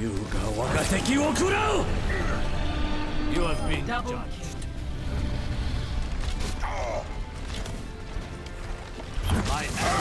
優が我が敵を食らう You have been Double judged. My arrow